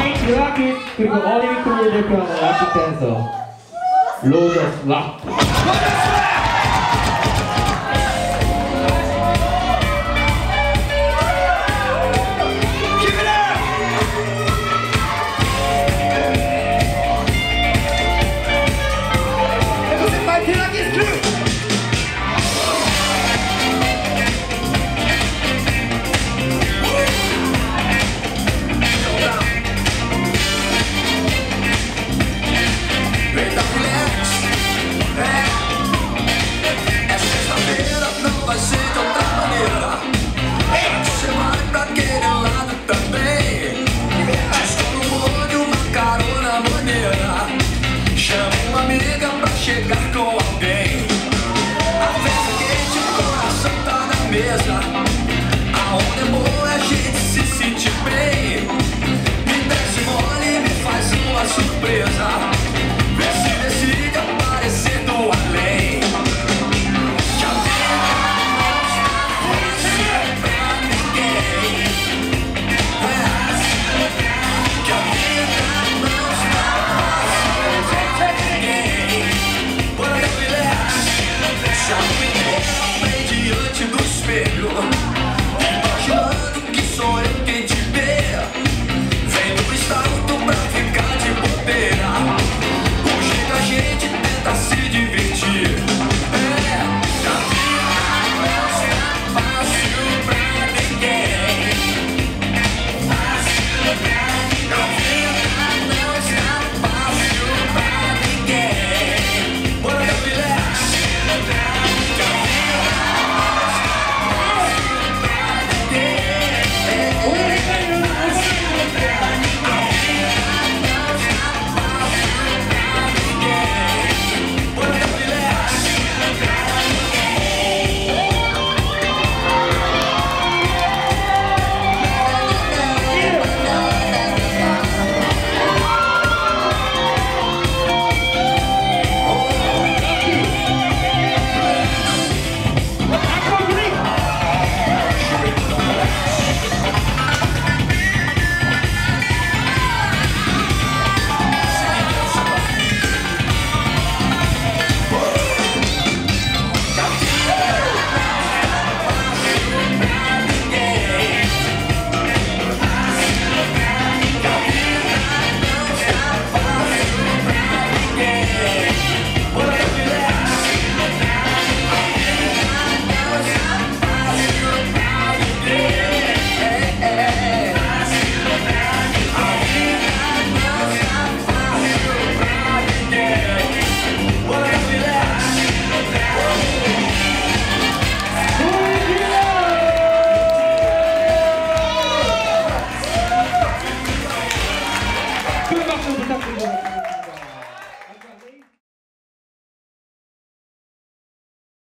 Alright, you lock it. Go all lock. mesmo.